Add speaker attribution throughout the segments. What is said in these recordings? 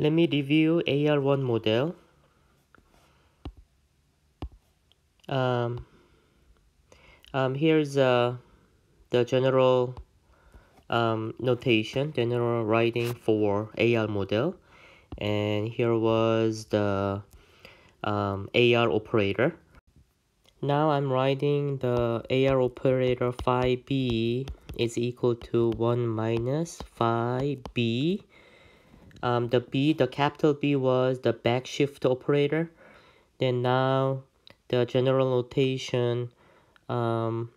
Speaker 1: Let me review AR1 model. Um, um, here's uh, the general um, notation, general writing for AR model. And here was the um, AR operator. Now I'm writing the AR operator phi b is equal to 1 minus phi b. Um, the b, the capital B was the backshift operator. Then now the general notation, um,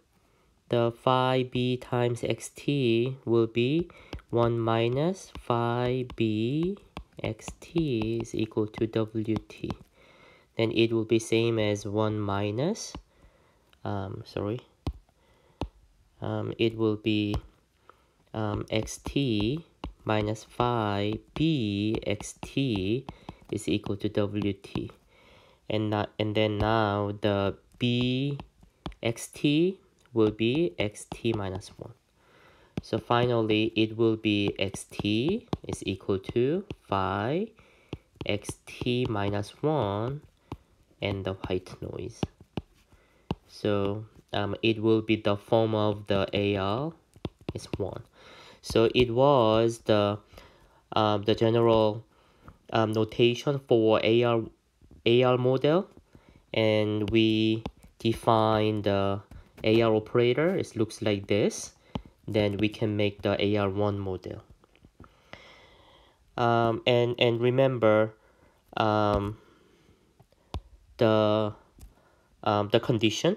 Speaker 1: the phi b times xt will be 1 minus phi b xt is equal to wt then it will be same as 1 minus um, sorry um, it will be um, xt minus phi b xt is equal to wt and not, and then now the b xt will be xt minus 1 so finally it will be xt is equal to phi xt minus 1 and the white noise. So um, it will be the form of the AR is 1. So it was the um, the general um, notation for AR AR model. And we define the AR operator. It looks like this. Then we can make the AR1 model. Um, and and remember um, the um, the condition.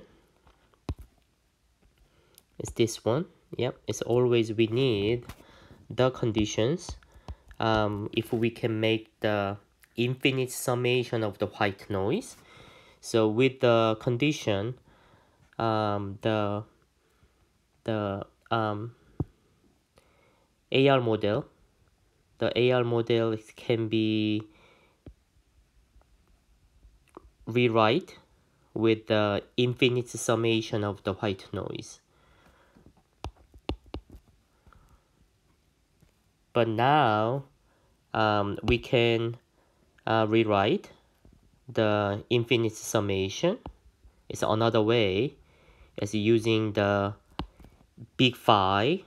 Speaker 1: Is this one yep it's always we need the conditions um, if we can make the infinite summation of the white noise so with the condition um, the the um, AR model the AR model can be rewrite with the infinite summation of the white noise. But now um, we can uh, rewrite the infinite summation. It's another way is using the big phi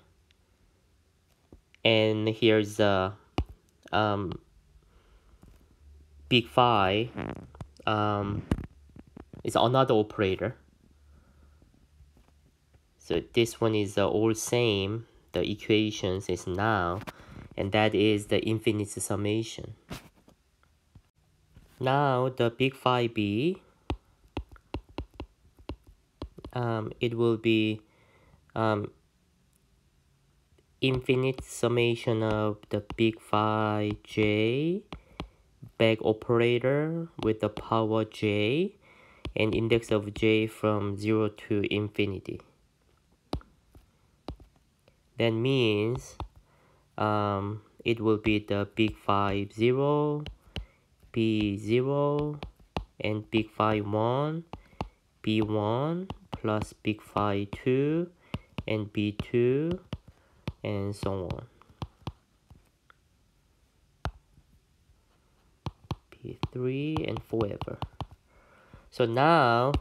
Speaker 1: and here's the um, big phi um, is another operator. So this one is uh, all same. The equations is now, and that is the infinite summation. Now the big phi b, um, it will be um, infinite summation of the big phi j back operator with the power j and index of j from 0 to infinity. That means um, it will be the big phi 0, b 0, and big phi 1, b1 plus big phi 2 and b2 and so on. 3 and forever so now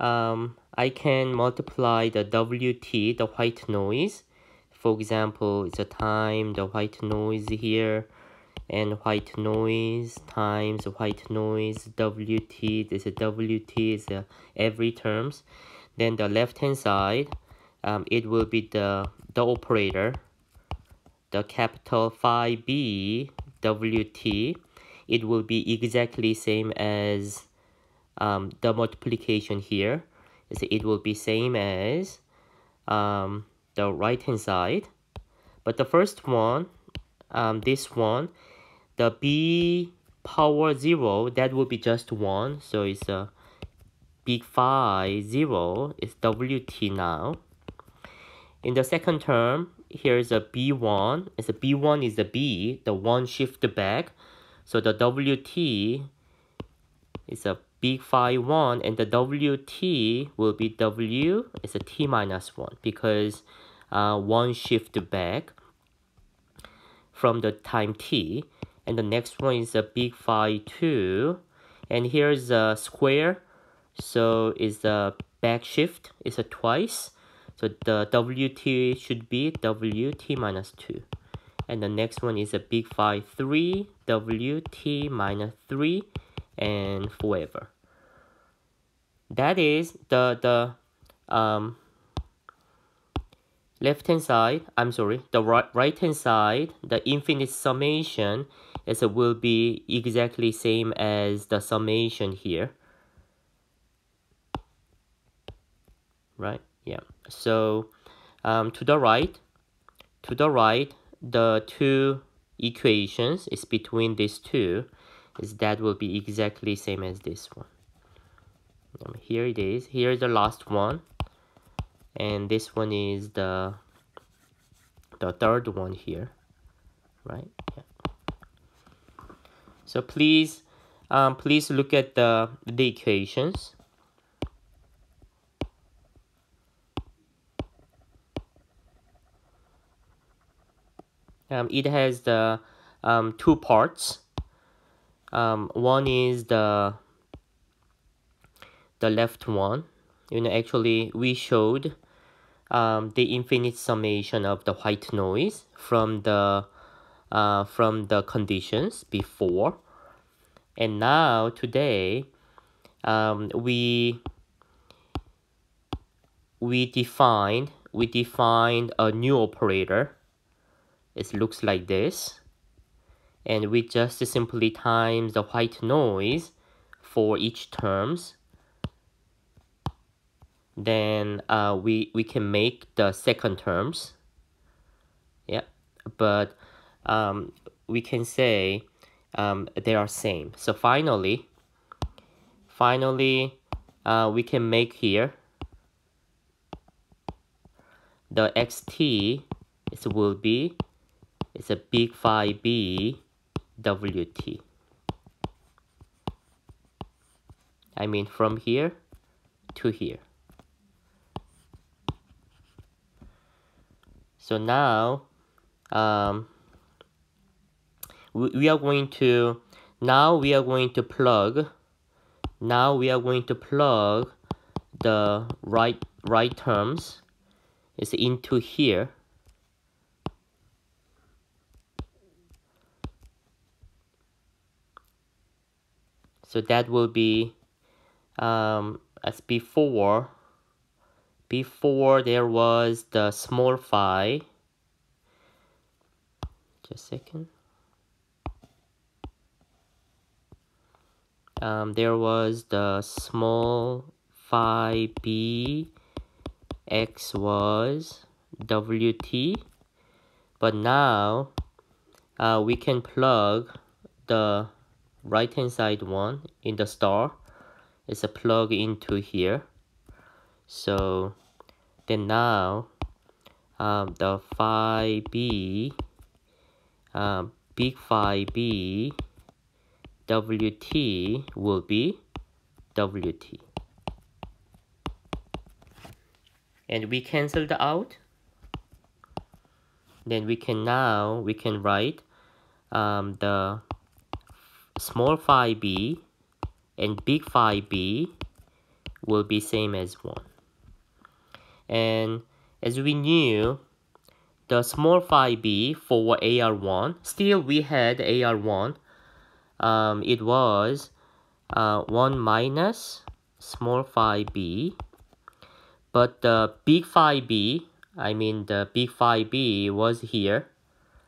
Speaker 1: um, I can multiply the WT the white noise for example it's a time the white noise here and white noise times white noise WT this is WT is uh, every terms then the left hand side um, it will be the the operator the capital phi B WT it will be exactly same as um, the multiplication here. So it will be same as um, the right hand side. But the first one, um, this one, the b power 0, that will be just 1. So it's a big phi 0 is wt now. In the second term, here's a b1. It's a b1 is the b, the one shift back. So the WT is a big phi 1 and the WT will be W is a T minus 1 because uh, one shift back from the time T. And the next one is a big phi 2 and here's a square. So is a back shift. Is a twice. So the wt should be wt minus 2 and the next one is a big phi 3 wt minus 3 and forever. That is the the um left hand side i'm sorry the right right hand side the infinite summation is will be exactly same as the summation here. Right? Yeah. So um, to the right to the right the two equations is between these two is that will be exactly same as this one. Um, here it is. Here's the last one and this one is the the third one here right? Yeah. so please um, please look at the the equations. Um, it has the um, two parts. Um, one is the the left one. You know actually we showed um, the infinite summation of the white noise from the uh, from the conditions before. And now today um, we we defined we defined a new operator. It looks like this. And we just simply times the white noise for each terms then uh, we we can make the second terms. Yeah but um, we can say um, they are same. So finally finally uh, we can make here the xt it will be it's a big phi b wt I mean from here to here So now um, we, we are going to now we are going to plug now we are going to plug the right right terms. Is into here. So that will be um, as before before there was the small phi. Just a second. Um, there was the small phi b. X was wt but now uh, we can plug the right hand side one in the star. It's a plug into here. So then now um, the phi b um, big phi b wt will be wt and we cancel the out. Then we can now we can write um, the small phi b and big phi b will be same as 1 and as we knew the small phi b for AR1 still we had AR1 um, it was uh, 1 minus small phi b. But the big phi b I mean the big phi b was here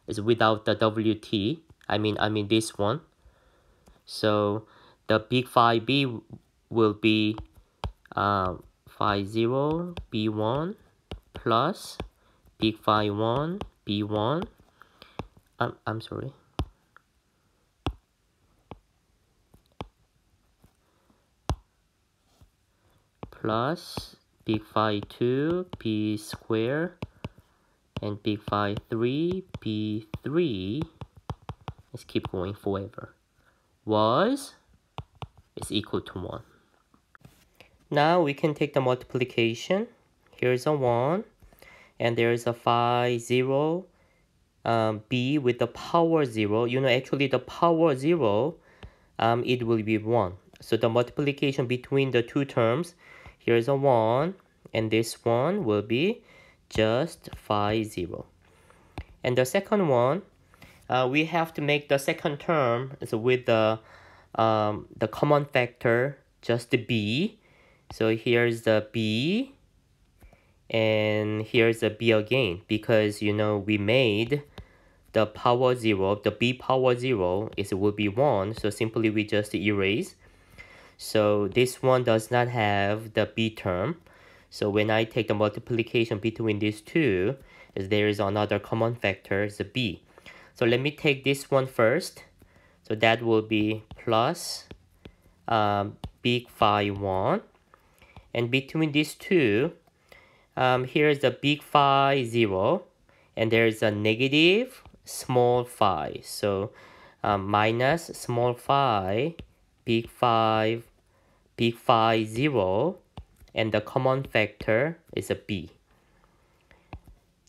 Speaker 1: is without the WT I mean I mean this one. So the big phi b will be um, phi 0 b1 plus big phi 1 b1 I'm, I'm sorry. Plus big phi 2 b square and big phi 3 b3 let's keep going forever. Was is equal to 1 now we can take the multiplication. Here's a 1 and there's a phi 0 um, b with the power 0, you know, actually the power 0, um, it will be 1. So the multiplication between the two terms, here's a 1, and this one will be just phi 0. And the second one, uh, we have to make the second term so with the, um, the common factor, just b. So here's the b, and here's the b again, because, you know, we made the power 0, the b power 0 is will be 1, so simply we just erase. So this one does not have the b term. So when I take the multiplication between these two, there is another common factor, the b. So let me take this one first. So that will be plus um, big phi 1. And between these two, um, here's the big phi 0. And there's a negative small phi. So um, minus small phi, big phi, big phi 0, and the common factor is a b.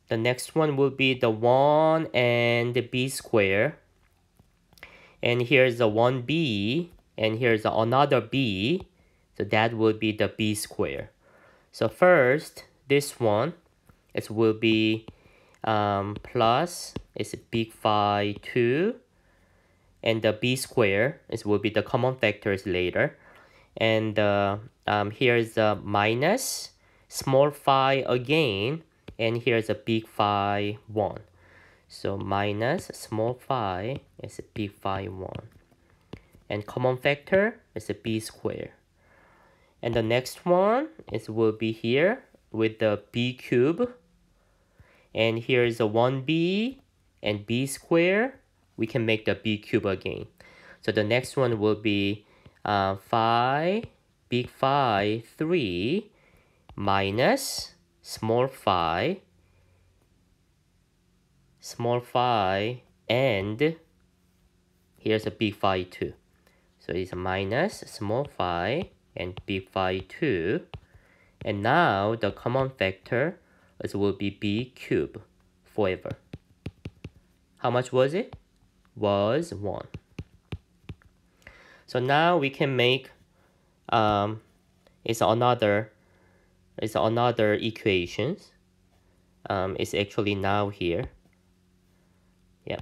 Speaker 1: The next one will be the 1 and the b square. And here's the 1b, and here's another b. So that will be the b square. So first, this one, it will be um, plus is big phi 2 and the b square is will be the common factors later. And uh, um, here's the minus small phi again and here's a big phi 1 so minus small phi is a big phi 1 and common factor is a b square and the next one is will be here with the b cube and here is a 1b and b square. We can make the b cube again. So the next one will be uh, phi, big phi 3 minus small phi, small phi, and here's a big phi 2. So it's a minus small phi and b phi 2. And now the common factor it will be b cubed forever. How much was it? Was 1. So now we can make um, it's another it's another equations. Um, it's actually now here. Yeah,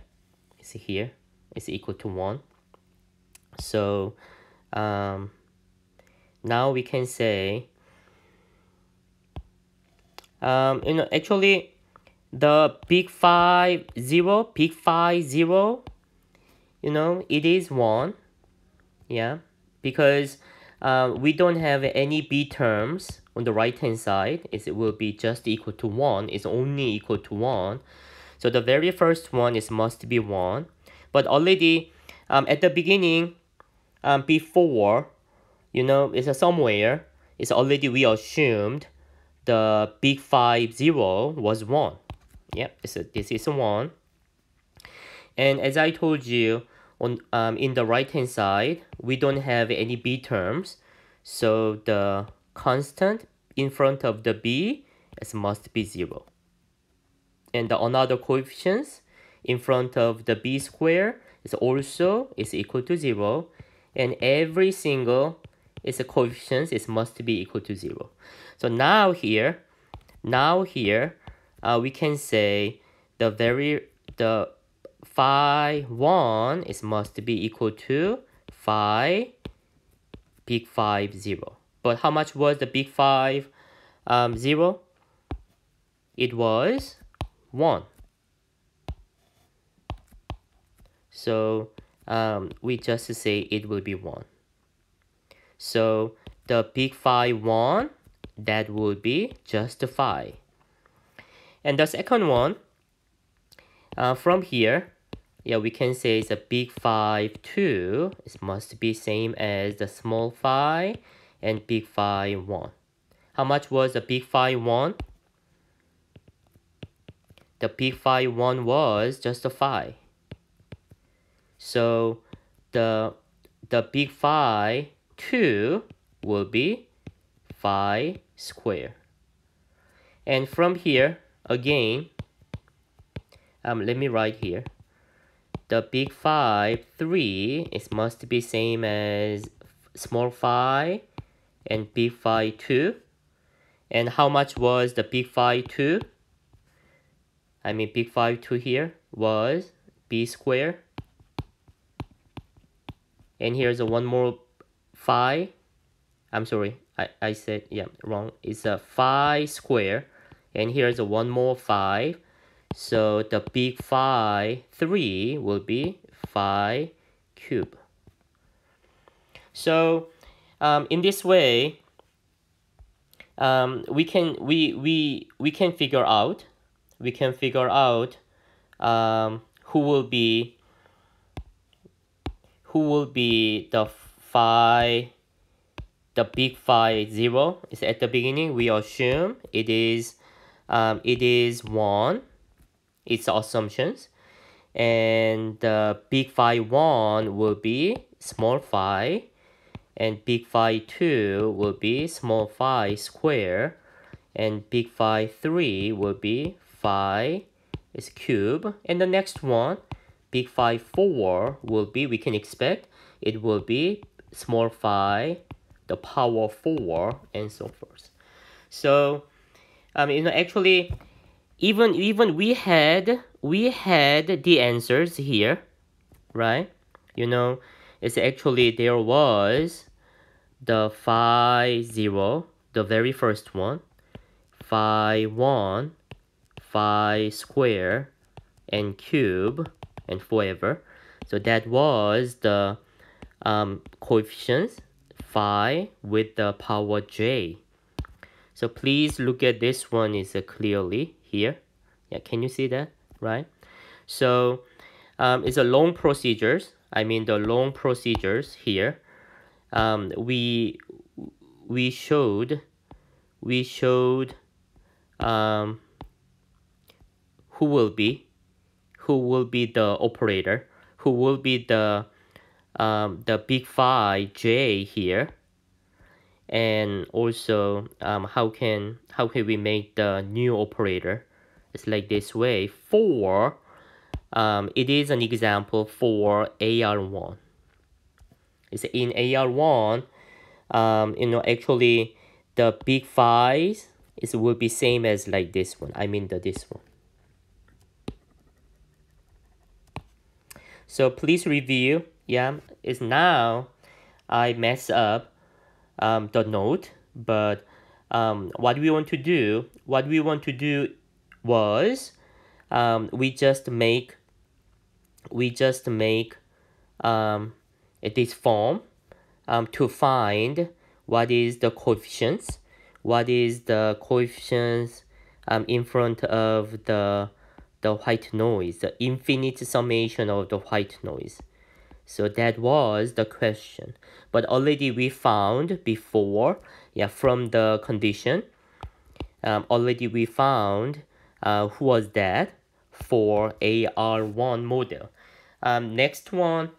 Speaker 1: it's here. It's equal to 1. So um, now we can say um, you know, actually, the big phi zero big phi zero you know it is one. Yeah, because uh, we don't have any b terms on the right hand side. it will be just equal to one. It's only equal to one. So the very first one is must be one. But already um, at the beginning, um, before, you know, it's a somewhere. It's already we assumed the big phi zero was 1. Yep, it's a, this is 1. And as I told you, on um, in the right hand side, we don't have any b terms. So the constant in front of the b is must be 0. And the another coefficients in front of the b square is also is equal to 0. And every single is coefficients is must be equal to 0. So now here, now here, uh, we can say the very, the phi 1 is must be equal to phi big phi 0. But how much was the big phi um, 0? It was 1. So um, we just say it will be 1. So the big phi 1 that would be just a phi. And the second one, uh, from here, yeah, we can say it's a big phi 2. It must be same as the small phi and big phi 1. How much was the big phi 1? The big phi 1 was just a phi. So the, the big phi 2 will be phi square. And from here, again, um, let me write here. The big phi 3 is must be same as small phi and big phi 2. And how much was the big phi 2? I mean big phi 2 here was b squared. And here's a one more phi. I'm sorry, I, I said, yeah, wrong. It's a phi square. And here's a one more phi. So the big phi 3 will be phi cube. So um, in this way, um, we can we we we can figure out we can figure out um, who will be who will be the phi the big phi zero. Is at the beginning we assume it is um, it is one. It's assumptions. And the big phi one will be small phi and big phi 2 will be small phi square and big phi 3 will be phi is cube. And the next one big phi 4 will be we can expect it will be small phi the power 4 and so forth. So um you know actually even even we had we had the answers here right? You know it's actually there was the phi 0 the very first one phi 1 phi square and cube and forever. So that was the um, coefficients phi with the power j. So please look at this one is uh, clearly here. Yeah can you see that? Right? So um, it's a long procedures. I mean the long procedures here. Um, we we showed we showed um, who will be who will be the operator who will be the um, the big phi j here. And also um, how can how can we make the new operator? It's like this way. For um, it is an example for AR1 it's in AR1 um, you know actually the big phis is will be same as like this one. I mean the this one. So please review yeah it's now I mess up um, the note but um, what we want to do what we want to do was um, we just make we just make um, this form um, to find what is the coefficients what is the coefficients um, in front of the the white noise the infinite summation of the white noise so that was the question. But already we found before yeah from the condition um, already we found uh, who was that for AR1 model. Um, next one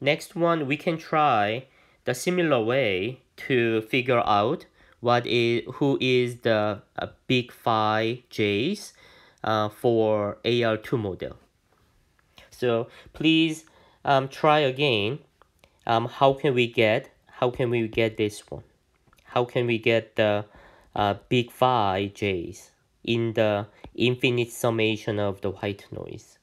Speaker 1: next one we can try the similar way to figure out what is who is the uh, big phi j's uh, for AR2 model. So please um, try again. Um, how can we get how can we get this one? How can we get the uh, big phi j's in the infinite summation of the white noise